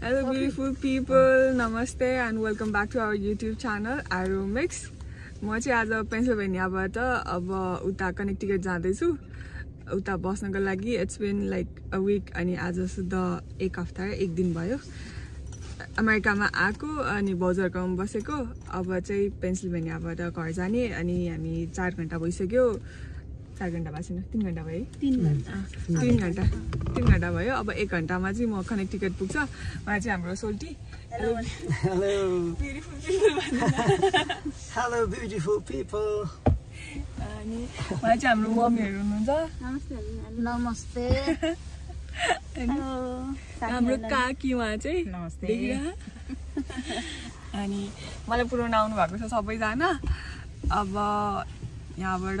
Hello, beautiful people. Namaste and welcome back to our YouTube channel, Arrow Mix. म चाहिँ आज पेन्सिल्भेनियाबाट अब उता कनेक्टिकेट जाँदैछु। उता बस्नको लागि it's been like a week अनि आज शुद्ध एक हप्ता एक दिन भयो। अमेरिकामा आएको अनि बजारकोमा बसेको। अब चाहिँ पेन्सिल्भेनियाबाट घर जाने अनि हामी चार घन्टा भइसक्यो। चार घन्टा भएको छैन तिन घन्टा भयो। है तिन घन्टा। तिन घन्टा। तिन घन्टा भयो। अब एक घन्टामा चाहिँ म कनेक्टिकेट पुग्छ उहाँ चाहिँ हाम्रो सोल्टी. अनि उहाँ चाहिँ हाम्रो मम्मीहरू हुनुहुन्छ। नमस्ते हाम्रो काकी उहाँ चाहिँ नमस्ते। अनि मलाई पुऱ्याउन आउनु भएको छ सबैजना। अब यहाँबाट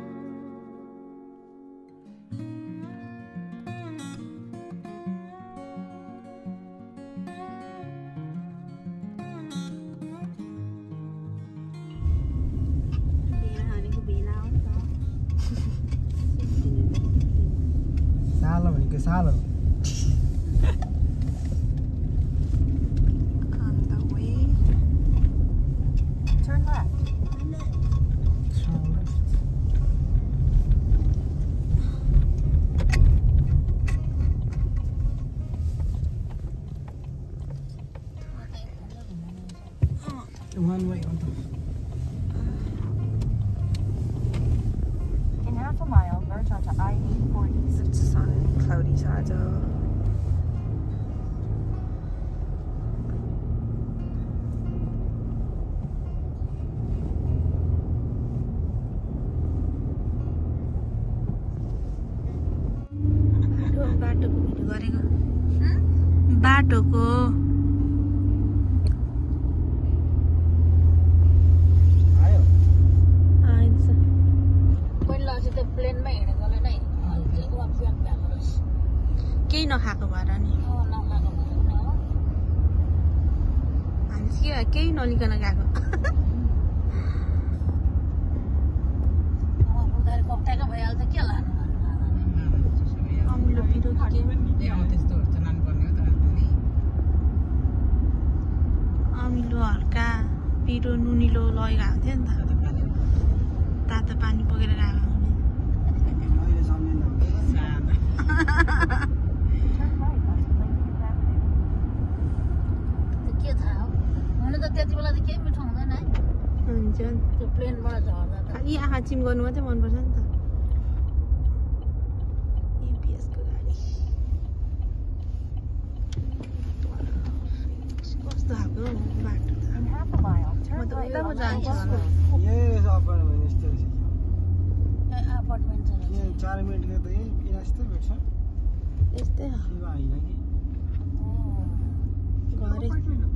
给杀了。的. पिरो नुनिलो लगाएको थियो नि त। तातो पानी बोकेर गएको. के थाहा हुन त त्यति बेला त केही मिठो हुँदैन है। हुन्छ। त्यो प्लेनबाट झर्दा खालि आँखा चिम गर्नु मात्रै मनपर्छ नि त। कस्तो खालको बाटो। Half a mile, म turn त right. उता पो onto जान्छु होला यही सबै भने यस्तो रहेछ ए, अपार्टमेन्ट छ रहेछ। यहाँ चार मिनटको त यही यस्तै भेट्छ यस्तै हो शिवा होइन कि घरै यो।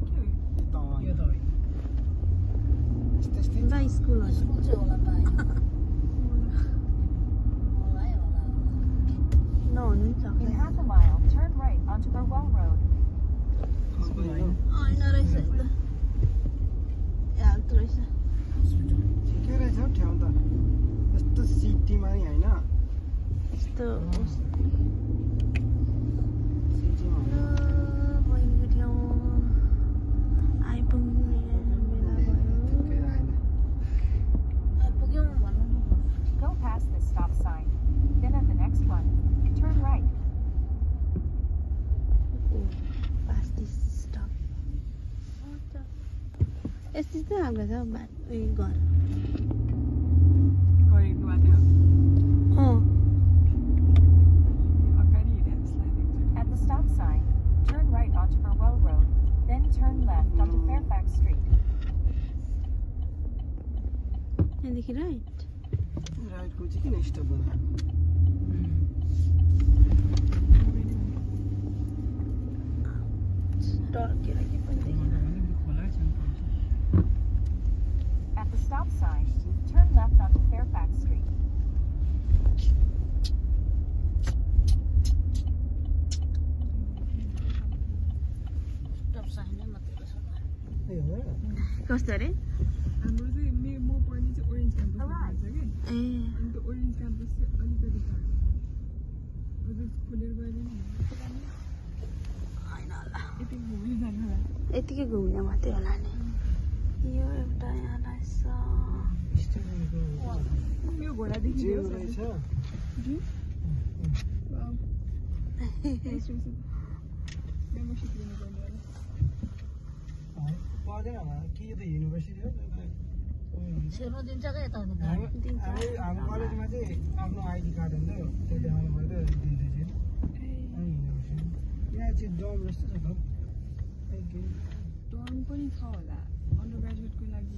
त अँ, यस्तै यस्तै बा स्कुलहरू स्कुल चाहिँ होला बा होला है होला नहुनु नि In सक्दैन half a mile, turn right onto Burwell Road. सबै होइन होइन रहेछ यस्तो हाल्दो रहेछ ठिकै रहेछ हौ ठाउँ त यस्तो सिटीमा नि होइन यस्तो Esses drogas, the bar. E agora? Går inn Oh. At the stop sign, turn right onto Road, then turn left onto Fairfax Street. And they can. Right, gut, ich the next dabei. Dort gehe. At the stop sign, turn left onto Fairfax Street. कस्तो अरे हाम्रो चाहिँ मे म पढ्ने चाहिँ orange क्याम्पसमा पर्छ कि ए अनि त्यो ओरेन्ज क्याम्पस चाहिँ अलिकति खोलेर गएर यतिकै घुम्ने मात्रै होला नि यो एउटा यहाँ यो घोडा देखियो जिउ रहेछ मेम्बरसिप लिनु पर्ने होला पर्दैन होला कि त युनिभर्सिटी हो दिन्छ क्या यता हामी हामी हाम्रो कलेजमा चाहिँ आफ्नो आइडी कार्ड हुन्छ त्यो देखाउनु दिँदैछ अनि युनिभर्सिटी यहाँ चाहिँ डम जस्तो छ त पनि छ होला अन्डर ग्रेजुएटको लागि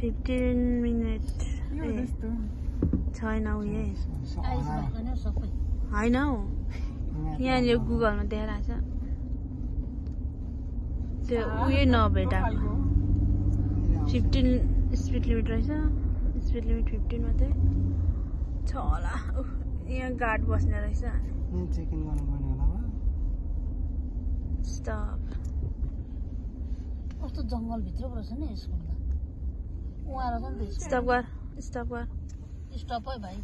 फिफ्टिन मिनट छैन उयो होइन हौ यहाँनिर गुगलमा देखाइरहेको छ त्यो उयो नभेटाएको। फिफ्टिन स्पिड लिमिट रहेछ स्पिड लिमिट फिफ्टिन मात्रै छ होला यहाँ गार्ड बस्ने रहेछ यहाँ चेक इन गर्नुपर्ने होला वा स्टप कस्तो जङ्गलभित्र पो रहेछ नि स्कुल त उहाँ रहेछ नि त स्टप गर स्टप गर स्टप है भाइ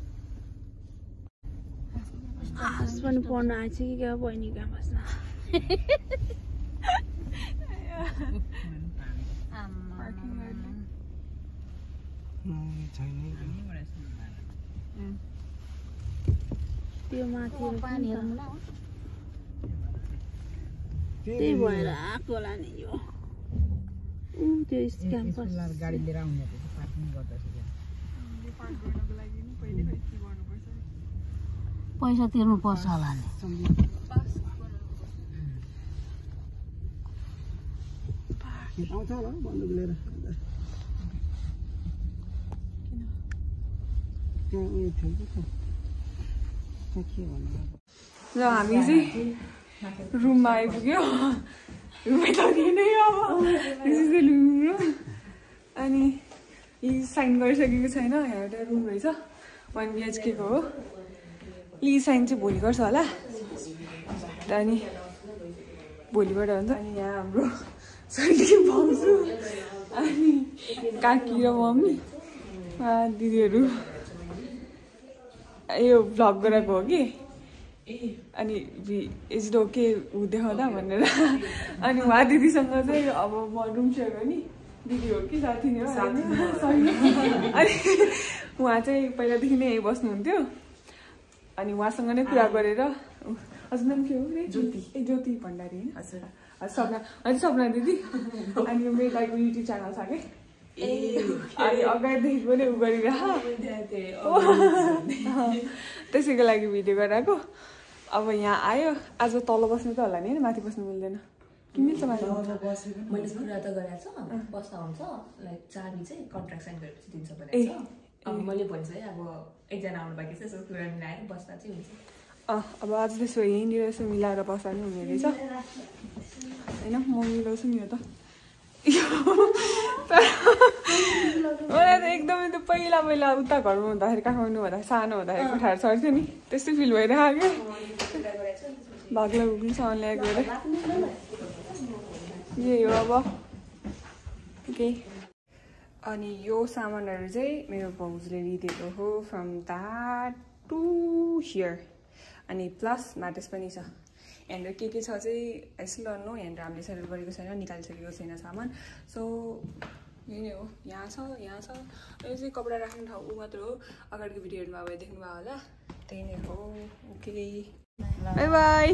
आस पनि पढ्न आएछ कि क्या बहिनी कहाँ बस्न त्यो माथि पानी हेर्नु न त्यही भएर आएको होला नि यो। ऊ त्यो क्याम्पस गाडी लिएर आउने पार्किङ गर्दाखेरि। पैसा तिर्नु पर्छ होला नि। आउँछ होला बन्दुक लिएर? र हामी चाहिँ रुममा आइपुग्यो रुममै लगिने अब this is the living room अनि यी साइन गरिसकेको छैन यहाँ एउटा रुम रहेछ वान बिएचकेको हो। यी साइन चाहिँ भोलि गर्छ होला। अनि भोलिबाट हुन्छ। अनि यहाँ हाम्रो छोरी भाउजू अनि काकी र मम्मी। दिदीहरू। यो भ्लग गराएको हो कि? अनि इज इट ओके ऊ देखाउँदा भनेर। अनि उहाँ दिदीसँग चाहिँ अब म रुम सेयर गर्ने दिदी हो कि साथी नै हो अनि उहाँ चाहिँ पहिलादेखि नै यहीँ बस्नुहुन्थ्यो। अनि उहाँसँग नै कुरा गरेर हजुर नाम के हो रे? ज्योति। ए ज्योति भण्डारी होइन? हजुर। हजुर सपना। हजुर सपना दिदी? अनि मेरो दाइको युट्युब च्यानल छ कि अनि अगाडिदेखिको नै उ गरिरह। त्यसैको लागि भिडियो गराएको अब यहाँ आयो। आज तल बस्नु त होला नि माथि बस्नु मिल्दैन। कि मिल्छ मैले कुरा त गरेको छ। बस्दा हुन्छ। लाइक चाबी चाहिँ कन्ट्र्याक्ट साइन गरेपछि दिन्छ छ। अब मैले भन्छ है अब एकजना आउनु बाँकी छ यसो कुरा मिलाएर बस्दा चाहिँ हुन्छ। अँ अब आज त्यसो यहीँनिर यसो मिलाएर बस्दा नि हुने रहेछ। होइन म मिलाउँछु नि यो त। मलाई त एकदमै त्यो पहिला पहिला उता घरमा हुँदाखेरि काठमाडौँ हुँदाखेरि सानो हुँदाखेरि कोठाहरू चढ्थ्यो नि। त्यस्तै फिल भइरहेको। क्या भाग्ला भुग्लीसँग ल्याएको अरे यही हो अब। केही अनि यो सामानहरू चाहिँ मेरो भाउजूले लिइदिएको हो फ्रम द्याट टु हियर अनि प्लस म्याट्रेस पनि छ। यहाँनिर के के छ चाहिँ यसो लड्नु यहाँनिर हामीले सेलेक्ट गरेको छैन निकालिसकेको छैन सामान। सो यही नै हो यहाँ छ यहाँ छ। यो चाहिँ कपडा राख्ने ठाउँ ऊ मात्र हो। अगाडिको भिडियोहरूमा अब देख्नुभयो होला। त्यही नै हो। ओके बाई बाई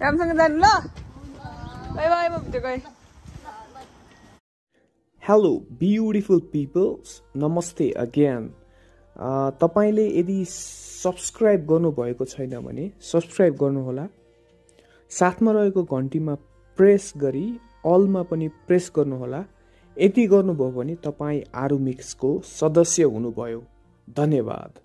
राम्रोसँग जानु ल। बाई बाई म भिडियो गएँ। हेलो ब्युटिफुल पिपल्स नमस्ते अगेन तपाईँले यदि सब्सक्राइब गर्नुभएको छैन भने सब्सक्राइब गर्नुहोला। साथमा रहेको घन्टीमा प्रेस गरी अलमा पनि प्रेस गर्नुहोला। यति गर्नुभयो भने तपाईँ आरु मिक्सको सदस्य हुनुभयो। धन्यवाद।